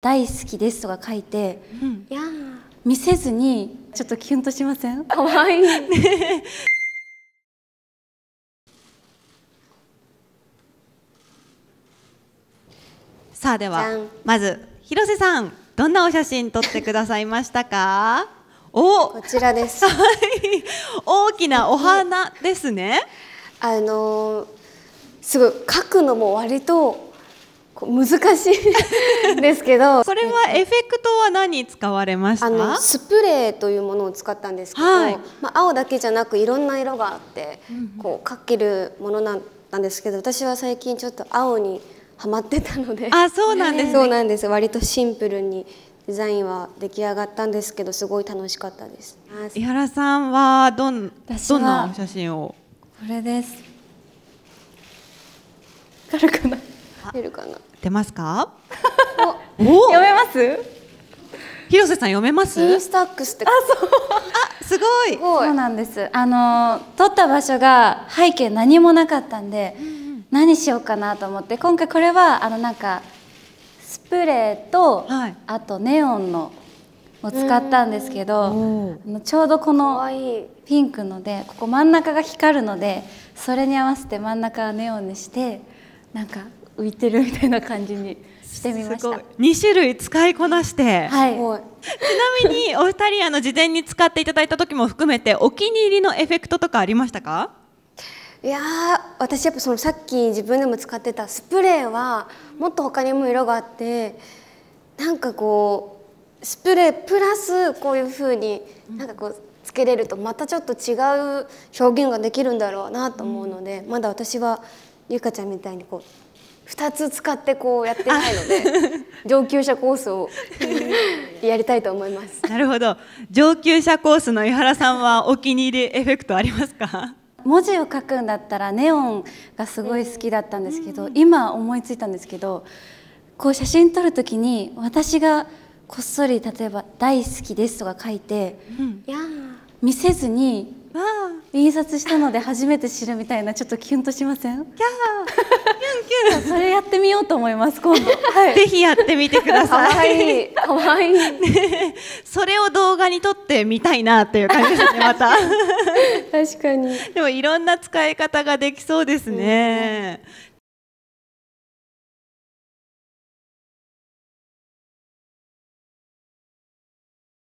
大好きですとか書いていや見せずにちょっとキュンとしません？ーかわいい。さあではまず広瀬さんどんなお写真撮ってくださいましたか？お！こちらです。大きなお花ですね。あのーすごい書くのも割と難しいんですけど。これはエフェクトは何使われました？あのスプレーというものを使ったんですけど、はい。まあ、青だけじゃなくいろんな色があってこう描けるものなんなんですけど私は最近ちょっと青にハマってたので。あそうなんですね。そうなんです。割とシンプルにデザインは出来上がったんですけどすごい楽しかったです。井原さんはどんどんなお写真を？これです。わかるかな出るかな。出ますか？お。読めます？広瀬さん読めます？インスタックスって。あすごい。すごい。そうなんです。あの撮った場所が背景何もなかったんで、何しようかなと思って今回これはあのなんかスプレーと、はい。あとネオンのを使ったんですけど、ちょうどこかのピンクのでここ真ん中が光るのでそれに合わせて真ん中はネオンにしてなんか浮いてるみたいな感じにしてみましすごたい。2種類使いこなして、はい。ちなみにお二人あの事前に使っていただいた時も含めてお気に入りのエフェクトとかありましたか？いやー私やっぱそのさっき自分でも使ってたスプレーはもっと他にも色があってなんかこうスプレープラスこういう風になんかこうつけれるとまたちょっと違う表現ができるんだろうなと思うので、まだ私はゆかちゃんみたいにこう2つ使ってこうやってないので 上級者コースをやりたいと思います。なるほど。上級者コースの井原さんはお気に入りエフェクトありますか？文字を書くんだったらネオンがすごい好きだったんですけど、今思いついたんですけどこう写真撮る時に私がこっそり例えば「大好きです」とか書いていやー。見せずに印刷したので初めて知るみたいなちょっとキュンとしません？キャーキュンキュン。それやってみようと思います今度。はい。ぜひやってみてくだかさわい。かわいい。それを動画に撮ってみたいなっていう感じですね、また。確かに。でもいろんな使い方ができそうですね。